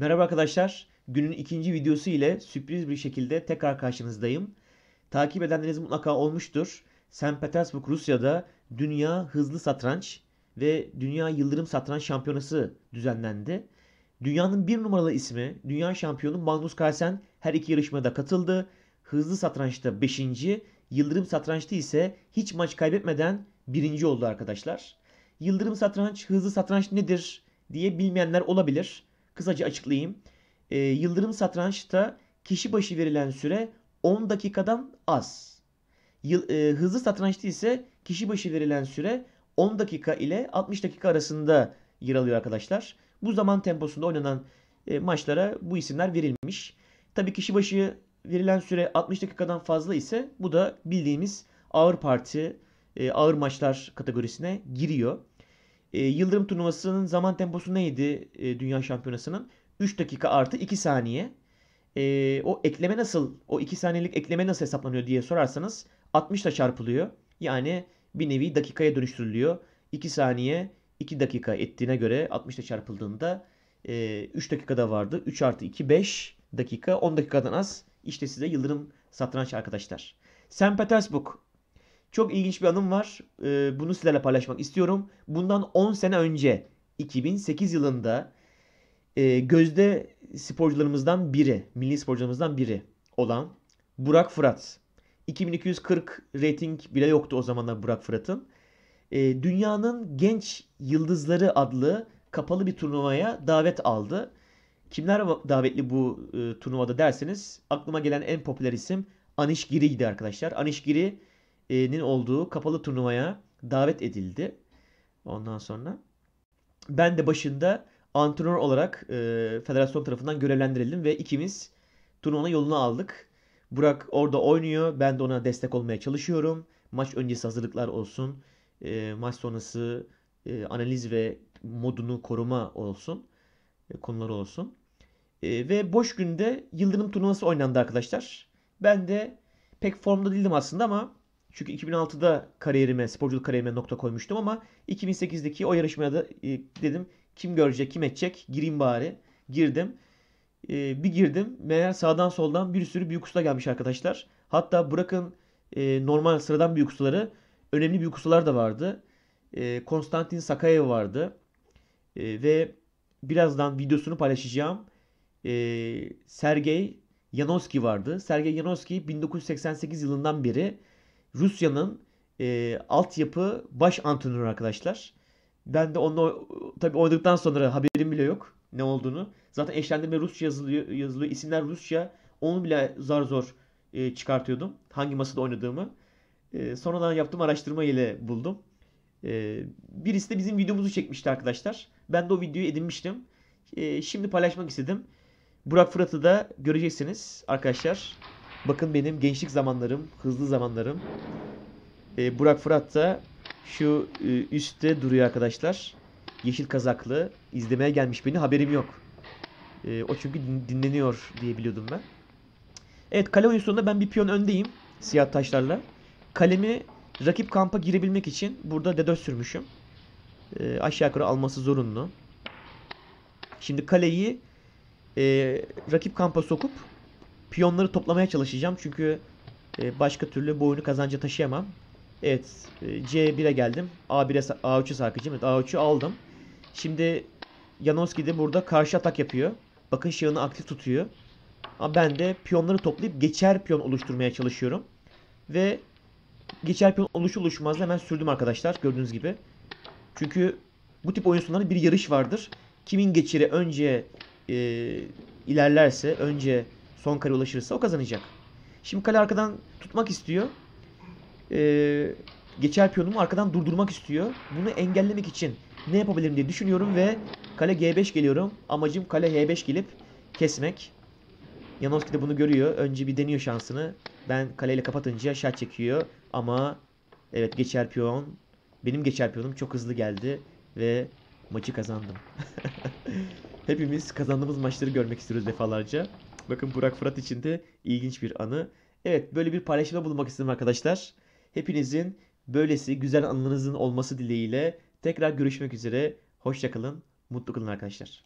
Merhaba arkadaşlar. Günün ikinci videosu ile sürpriz bir şekilde tekrar karşınızdayım. Takip edenleriniz mutlaka olmuştur. St. Petersburg Rusya'da Dünya Hızlı Satranç ve Dünya Yıldırım Satranç Şampiyonası düzenlendi. Dünyanın bir numaralı ismi Dünya Şampiyonu Magnus Carlsen her iki yarışmada katıldı. Hızlı satrançta 5. Yıldırım satrançta ise hiç maç kaybetmeden birinci oldu arkadaşlar. Yıldırım satranç, hızlı satranç nedir diye bilmeyenler olabilir. Kısaca açıklayayım. E, Yıldırım satrançta kişi başı verilen süre 10 dakikadan az. Yıl, e, hızlı satrançta ise kişi başı verilen süre 10 dakika ile 60 dakika arasında yer alıyor arkadaşlar. Bu zaman temposunda oynanan e, maçlara bu isimler verilmiş. Tabii kişi başı verilen süre 60 dakikadan fazla ise bu da bildiğimiz ağır parti, e, ağır maçlar kategorisine giriyor. E, Yıldırım turnuvasının zaman temposu neydi e, Dünya Şampiyonası'nın? 3 dakika artı 2 saniye. E, o ekleme nasıl, o 2 saniyelik ekleme nasıl hesaplanıyor diye sorarsanız 60 ile çarpılıyor. Yani bir nevi dakikaya dönüştürülüyor. 2 saniye 2 dakika ettiğine göre 60 ile çarpıldığında e, 3 dakikada vardı. 3 artı 2 5 dakika 10 dakikadan az. İşte size Yıldırım satranç arkadaşlar. St. Petersburg çok ilginç bir anım var. Ee, bunu sizlerle paylaşmak istiyorum. Bundan 10 sene önce 2008 yılında e, gözde sporcularımızdan biri, milli sporcularımızdan biri olan Burak Fırat. 2240 rating bile yoktu o zamanlar Burak Fırat'ın. E, dünyanın genç yıldızları adlı kapalı bir turnuvaya davet aldı. Kimler davetli bu e, turnuvada derseniz aklıma gelen en popüler isim Anish Giri'ydi arkadaşlar. Anish Giri'nin olduğu kapalı turnuvaya davet edildi. Ondan sonra ben de başında antrenör olarak e, federasyon tarafından görevlendirildim ve ikimiz turnuvanın yolunu aldık. Burak orada oynuyor. Ben de ona destek olmaya çalışıyorum. Maç öncesi hazırlıklar olsun. E, maç sonrası e, analiz ve modunu koruma olsun. E, konuları olsun. E, ve boş günde Yıldırım turnuvası oynandı arkadaşlar. Ben de pek formda değildim aslında ama çünkü 2006'da kariyerime, sporculuk kariyerime nokta koymuştum ama 2008'deki o yarışmaya da e, dedim kim görecek, kim edecek gireyim bari. Girdim. E, bir girdim. Meğer sağdan soldan bir sürü büyük usta gelmiş arkadaşlar. Hatta bırakın e, normal sıradan büyük ustaları önemli büyük ustalar da vardı. Konstantin Sakayev vardı. Ve birazdan videosunu paylaşacağım. Sergey Yanovski vardı. Sergey Yanovski 1988 yılından beri Rusya'nın e, altyapı baş antrenörü arkadaşlar. Ben de onunla tabi oynadıktan sonra haberim bile yok ne olduğunu. Zaten eşlendirme Rusça yazılıyor, yazılıyor. İsimler Rusça. Onu bile zar zor e, çıkartıyordum. Hangi masada oynadığımı. E, sonradan yaptığım araştırma ile buldum. E, birisi de bizim videomuzu çekmişti arkadaşlar. Ben de o videoyu edinmiştim. E, şimdi paylaşmak istedim. Burak Fırat'ı da göreceksiniz arkadaşlar. Bakın benim gençlik zamanlarım, hızlı zamanlarım. E, Burak Fırat da şu e, üstte duruyor arkadaşlar. Yeşil kazaklı. izlemeye gelmiş beni haberim yok. E, o çünkü dinleniyor diye biliyordum ben. Evet kale oyun ben bir piyon öndeyim. Siyah taşlarla. Kalemi rakip kampa girebilmek için burada D4 sürmüşüm. E, aşağı yukarı alması zorunlu. Şimdi kaleyi e, rakip kampa sokup piyonları toplamaya çalışacağım. Çünkü e, başka türlü bu oyunu kazanca taşıyamam. Evet e, C1'e geldim. A1'e A3'e sarkacağım. Evet A3'ü aldım. Şimdi Janowski de burada karşı atak yapıyor. Bakın şahını aktif tutuyor. Ama ben de piyonları toplayıp geçer piyon oluşturmaya çalışıyorum. Ve geçer piyon oluşu oluşmaz hemen sürdüm arkadaşlar gördüğünüz gibi. Çünkü bu tip oyun bir yarış vardır. Kimin geçiri önce e, ilerlerse, önce son kare ulaşırsa o kazanacak. Şimdi kale arkadan tutmak istiyor. Ee, geçer piyonumu arkadan durdurmak istiyor. Bunu engellemek için ne yapabilirim diye düşünüyorum ve kale G5 geliyorum. Amacım kale H5 gelip kesmek. Janowski de bunu görüyor. Önce bir deniyor şansını. Ben kaleyle kapatınca şat çekiyor. Ama evet geçer piyon. Benim geçer piyonum çok hızlı geldi. Ve maçı kazandım. Hepimiz kazandığımız maçları görmek istiyoruz defalarca. Bakın Burak Fırat için de ilginç bir anı. Evet böyle bir paylaşımda bulunmak istedim arkadaşlar. Hepinizin böylesi güzel anınızın olması dileğiyle tekrar görüşmek üzere. Hoşçakalın, mutlu kalın arkadaşlar.